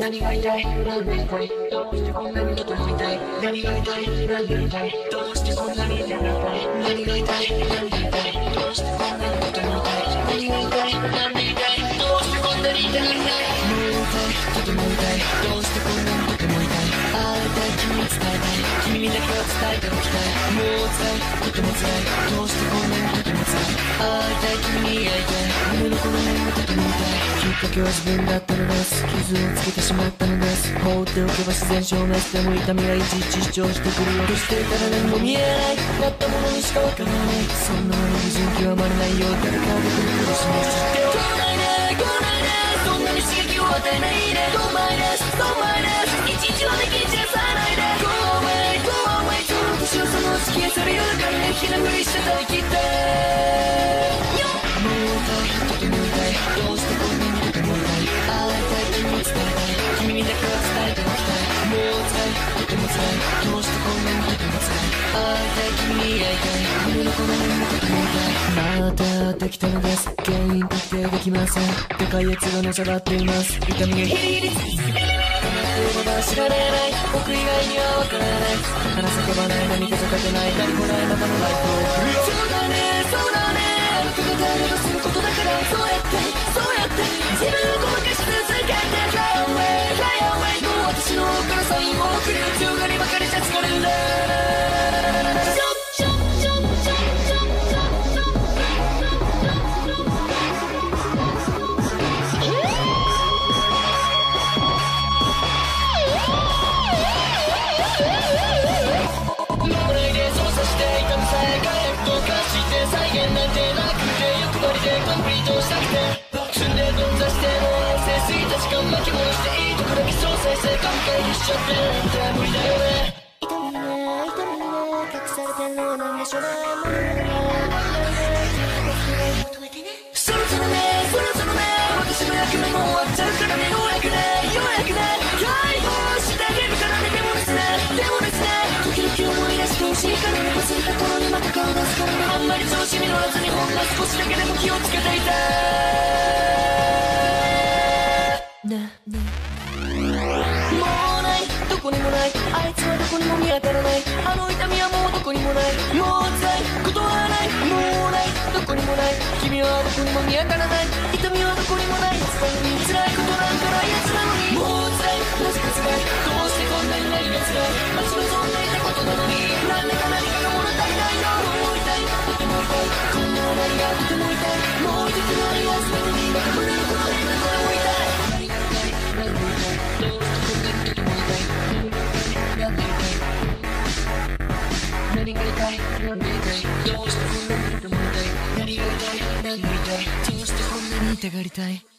何が痛い何が痛いどうしてこんなに整いたい？何が痛い何が痛いどうしてこんなに眠りたい？何が痛い何が痛いどうしてこんなに整いたい？何が痛い何が痛いどうしてこんなに痛がりたい？もう痛い整い？たい？どうしてこんなに整いたい？会いたい？君に伝えたい？君だけは伝えておきたい？もう辛いとても辛いどうしてこんなにとても辛い？会いたい？君に会いたい？夢のこの辺がとても痛いきっかけは自分だったのです。傷をつけてしまったのです。放っておけば自然消滅でも痛みはいちいち主張してくるよとしていたら何も見えないなったものにしかわからない。そんなに不純極まれないよ。う誰かが僕に苦しみ知っておかない。で来ないでそんなに刺激を与えない。またできたのです原因特定できませんでかいやつがのしゃがっています。痛みがヒリヒリついてまだ知られな。い僕以外にはわからない。話せばない何かじゃ勝てない何もないままのライフを無理だよね痛みね痛みね隠されてるのなんでしょうねいからね。忘れた頃にまた顔出すからね。あんまり調子に乗らずにほんの少しだけでも気をつけていてね。ね。もうないどこにもないあいつはどこにも見当たらないあの痛みはもうどこにもないもう辛いことはないもうないどこにもない君はどこにも見当たらない痛みはどこにもない辛い辛いことなんかないやつなのにもう何が痛い何が痛いどうしてこんなにとても痛い何が痛い何が痛いどうしてこんなに痛がりたい？